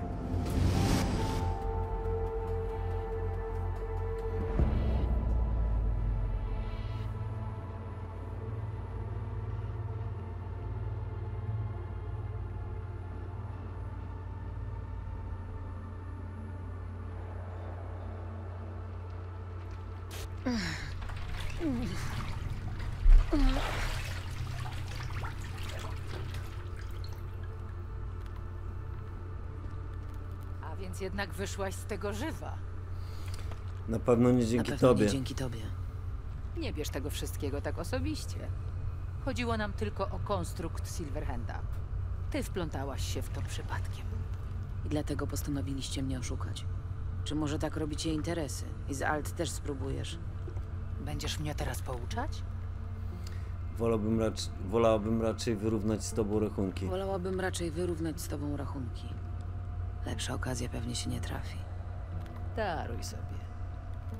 S2: Jednak wyszłaś z tego żywa.
S1: Na pewno nie dzięki
S3: Na pewno
S1: tobie.
S3: nie dzięki tobie.
S2: Nie bierz tego wszystkiego tak osobiście. Chodziło nam tylko o konstrukt Silverhanda. Ty wplątałaś się w to przypadkiem.
S3: I dlatego postanowiliście mnie oszukać. Czy może tak robicie interesy? I z Alt też spróbujesz.
S2: Będziesz mnie teraz pouczać?
S1: Wolałbym, wolałabym raczej wyrównać z tobą rachunki.
S3: Wolałabym raczej wyrównać z tobą rachunki. Lepsza okazja pewnie się nie trafi.
S2: Daruj sobie.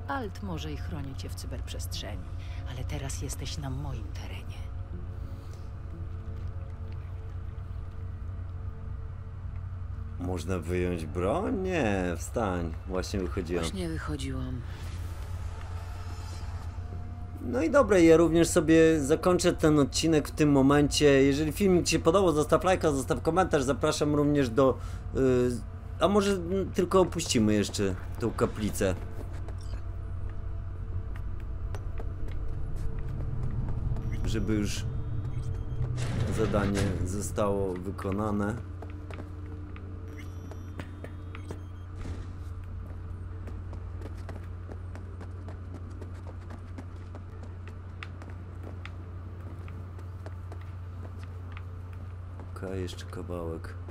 S2: Alt może i chroni cię w cyberprzestrzeni, ale teraz jesteś na moim terenie.
S1: Można wyjąć broń? Nie, wstań. Właśnie wychodziłem.
S3: Właśnie wychodziłam.
S1: No i dobra, ja również sobie zakończę ten odcinek w tym momencie. Jeżeli filmik Ci się podobał, zostaw lajka, zostaw komentarz. Zapraszam również do... y, a może tylko opuścimy jeszcze tą kaplicę. Żeby już zadanie zostało wykonane. Okej, jeszcze kawałek.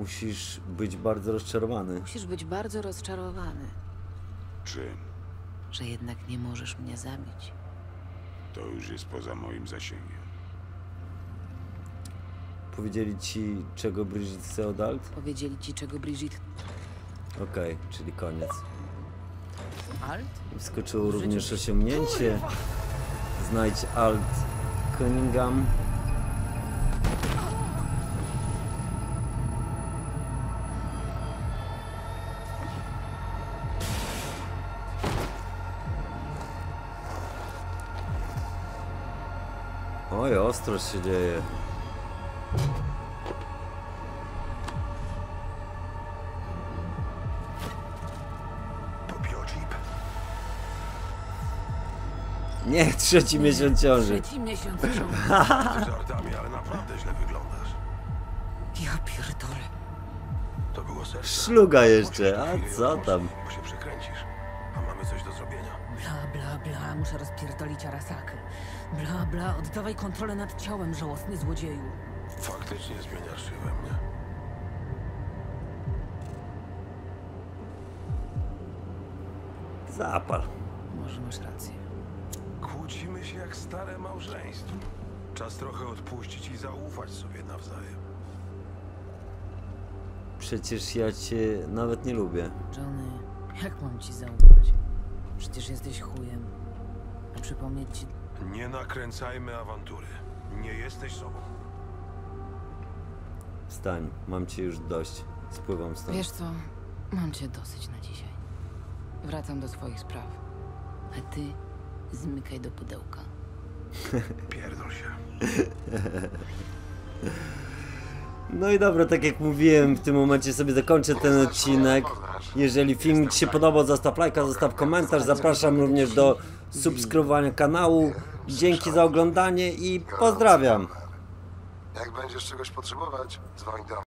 S1: Musisz być bardzo rozczarowany.
S3: Musisz być bardzo rozczarowany,
S5: Czym?
S3: że jednak nie możesz mnie zabić.
S5: To już jest poza moim zasięgiem.
S1: Powiedzieli ci, czego Brigitte chce od Alt?
S3: Powiedzieli ci, czego Brigitte...
S1: Okej, czyli koniec.
S2: Alt?
S1: Wskoczyło również osiągnięcie. Znajdź Alt Cunningham. Oj, ostro się dzieje. Nie, trzeci miesiąc ciąży.
S3: Trzeci miesiąc ciąży. *laughs*
S4: Żartami, ale naprawdę źle wyglądasz.
S3: Ja pierdolę.
S4: To było serce.
S1: Szluga jeszcze, a co tam?
S4: Bo się przekręcisz. Coś do zrobienia.
S21: Bla, bla, bla, muszę rozpierdolić Arasakę. Bla, bla, oddawaj kontrolę nad ciałem, żałosny złodzieju.
S4: Faktycznie zmieniasz się we mnie.
S1: Zapal.
S3: Może masz rację.
S4: Kłócimy się jak stare małżeństwo. Czas trochę odpuścić i zaufać sobie nawzajem.
S1: Przecież ja cię nawet nie lubię.
S3: Johnny, jak mam ci zaufać? Przecież jesteś chujem. A przypomnieć ci...
S4: Nie nakręcajmy awantury. Nie jesteś sobą.
S1: Wstań, mam cię już dość. Spływam stąd.
S3: Wiesz co? Mam cię dosyć na dzisiaj. Wracam do swoich spraw. A ty zmykaj do pudełka. *laughs*
S4: Pierdol się.
S1: No i dobra, tak jak mówiłem, w tym momencie sobie zakończę ten odcinek. Jeżeli film Ci się podobał, zostaw lajka, zostaw komentarz. Zapraszam również do subskrybowania kanału. Dzięki za oglądanie i pozdrawiam.
S22: Jak będziesz czegoś potrzebować, dzwoń do.